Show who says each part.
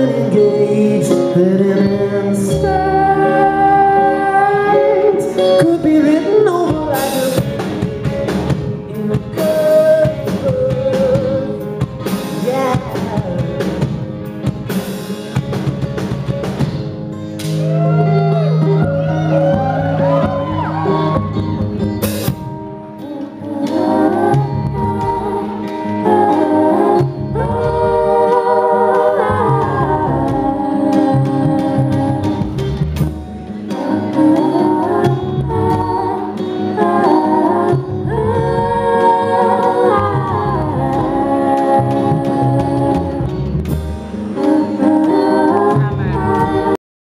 Speaker 1: burning